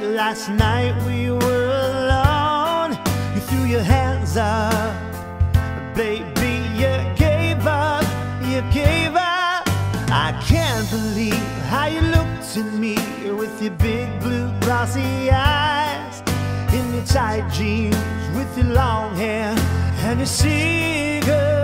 last night we were alone. You threw your hands up, baby, you gave up, you gave up. I can't believe how you looked at me with your big blue glossy eyes, in your tight jeans with your long hair and your cigarette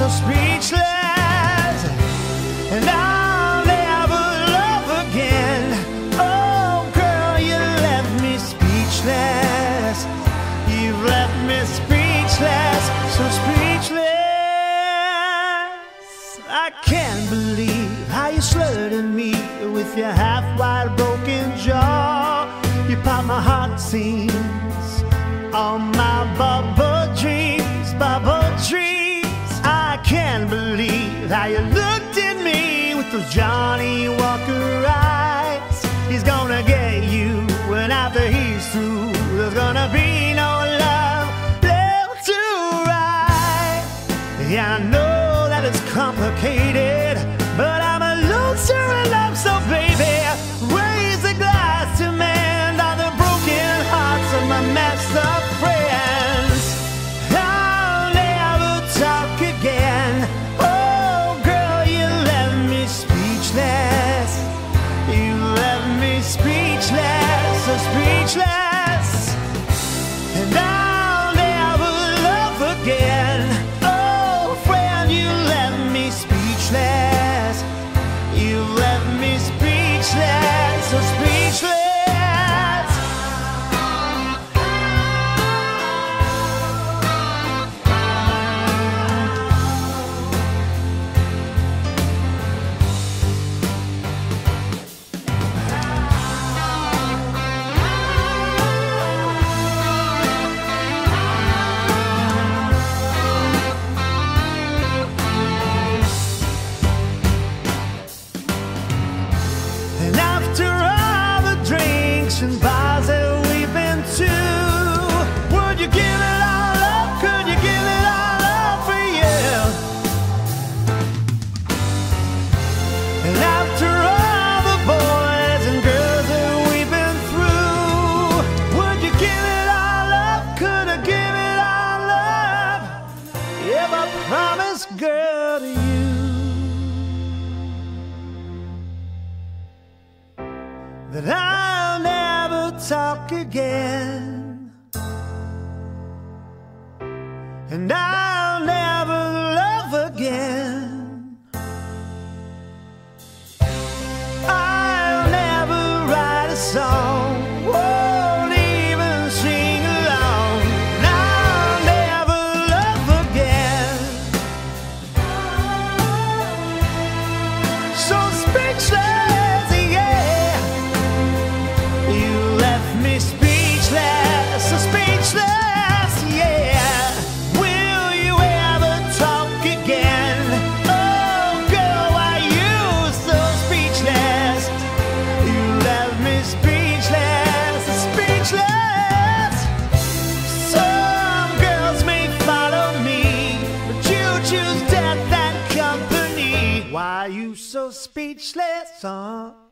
so speechless. And I'll never love again. Oh, girl, you left me speechless. You left me speechless, so speechless. I can't believe how you slurred at me with your half wide broken jaw. You popped my heart seams how you looked at me with those Johnny Walker eyes. He's gonna get you when after he's through, there's gonna be no love left to right. Yeah, I know that it's complicated, girl, to you. that I'll never talk again. And I'll never love again. I'll never write a song, so speechless? Uh.